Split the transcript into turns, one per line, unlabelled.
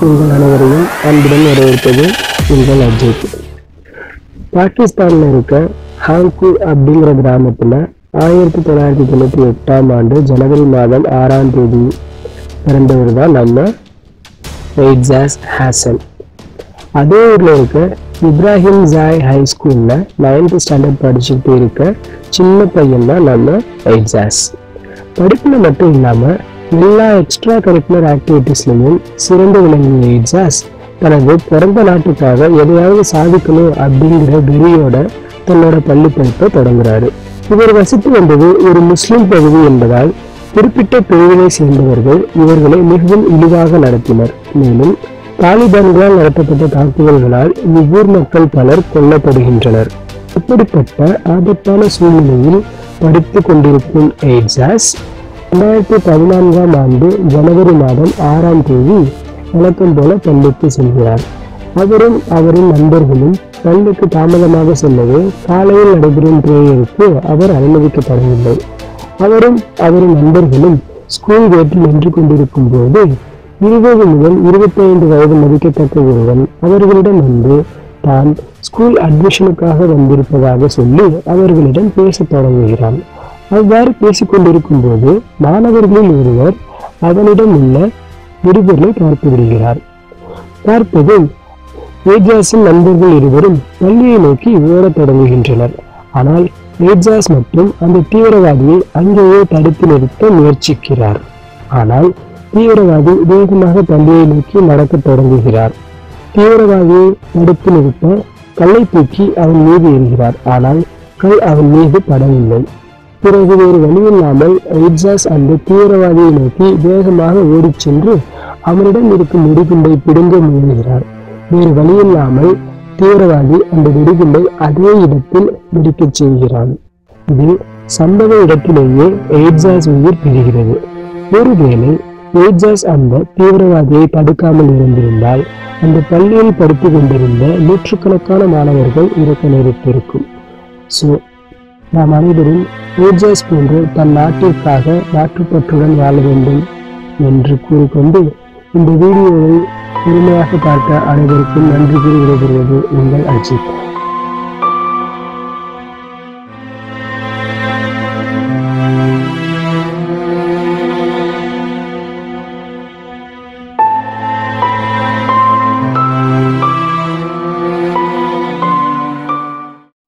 உங்கள் அனைவரையும் அன்புடன் வரவேற்பது உங்கள் அஜித். பாகிஸ்தான்ல இருக்க ஹாங்கு அப்படிங்கிற கிராமத்துல ஆயிரத்தி தொள்ளாயிரத்தி தொண்ணூத்தி எட்டாம் ஆண்டு ஜனவரி மாதம் ஆறாம் தேதி பிறந்தவர் தான் நம்ம எய்ட்ஸாஸ் ஹாசன். அதே ஊர்ல இருக்க இப்ராஹிம் ஜாய் ஹை ஸ்கூல்ல நைன்த் ஸ்டாண்டர்ட் படிச்சுட்டு இருக்க சின்ன பையன் தான் நம்ம எய்ட்ஸாஸ் படிப்புல மட்டும் இல்லாம எல்லா எக்ஸ்ட்ரா கரிக்குலர் ஆக்டிவிட்டீஸ்லையும் சிறந்து விளங்கிய எய்ட்ஸாஸ் தனது பிறந்த நாட்டுக்காக எதையாவது சாதிக்கணும் அப்படிங்கிற வெறியோட தன்னோட பள்ளி படிப்பை தொடங்குறாரு. இவர் வசித்து வந்தது ஒரு முஸ்லிம் பகுதி என்பதால் குறிப்பிட்ட பிரிவினை சேர்ந்தவர்கள் இவர்களை மிகவும் இழிவாக நடத்தினர். மேலும் தாலிபான்களால் நடத்தப்பட்ட தாக்குதல்களால் இவ்வூர் மக்கள் பலர் கொல்லப்படுகின்றனர். இப்படிப்பட்ட ஆபத்தான சூழ்நிலையில் படித்துக் கொண்டிருக்கும் எய்ட்ஸாஸ் ரெண்டாயிரத்தி பதினான்காம் ஆண்டு ஜனவரி மாதம் ஆறாம் தேதி வழக்கம் போல பள்ளிக்கு செல்கிறார். அவரும் அவரின் நண்பர்களும் பள்ளிக்கு தாமதமாக செல்லவே காலையில் நடைபெறும் பிரேயருக்கு அவர் அனுமதிக்கப்படவில்லை. அவரும் அவரின் நண்பர்களும் ஸ்கூல் கேட்டில் நின்று கொண்டிருக்கும் போது இருபது முதல் இருபத்தைந்து வயது மதிக்கத்தக்க ஒருவன் அவர்களிடம் வந்து தான் ஸ்கூல் அட்மிஷனுக்காக வந்திருப்பதாக சொல்லி அவர்களிடம் பேசத் தொடங்குகிறான். அவ்வாறு பேசிக்கொண்டிருக்கும் போது மாணவர்களில் ஒருவர் அவனிடம் உள்ள விடுபொருளை பார்த்து விடுகிறார். பார்ப்பதும் ஏஜாஸின் நண்பர்கள் இருவரும் பள்ளியை நோக்கி ஓடத் தொடங்குகின்றனர். ஆனால் ஏஜாஸ் மற்றும் அந்த தீவிரவாதியை அங்கேயே தடுத்து நிறுத்த முயற்சிக்கிறார். ஆனால் தீவிரவாதி வேகமாக பள்ளியை நோக்கி நடக்கத் தொடங்குகிறார். தீவிரவாதியை தடுத்து நிறுத்த கல்லை தூக்கி அவன் மீது எறிகிறார் ஆனால் கல் அவன் மீது படவில்லை. பிறகு வேறு வழியில்லாமல் எய்ட்ஸாஸ் அந்த தீவிரவாதியை நோக்கி வேகமாக ஓடிச் சென்று அவனிடம் இருக்கும் வெடிகுண்டை பிடுங்க முயல்கிறார். வேறு வழியில்லாமல் தீவிரவாதி அந்த வெடிகுண்டை அதே இடத்தில் வெடிக்கச் செய்கிறான். இதில் சம்பவ இடத்திலேயே எய்ட்ஸாஸ் உயிர் பிரிகிறது. ஒருவேளை எய்ட்ஸாஸ் அந்த தீவிரவாதியை தடுக்காமல் இருந்திருந்தால் அந்த பள்ளியில் படித்துக் கொண்டிருந்த நூற்றுக்கணக்கான மாணவர்கள் இறக்க நேரிட்டிருக்கும். ஸோ நாம் அனைவரும் ஏஜாஸ் போன்று தன் நாட்டிற்காக நாட்டுப்பற்றுடன் வாழ வேண்டும் என்று கூறிக்கொண்டு இந்த வீடியோவை பொறுமையாக பார்க்க அனைவருக்கும் நன்றி கூறி விடைபெறுவது உங்கள் அஜித்.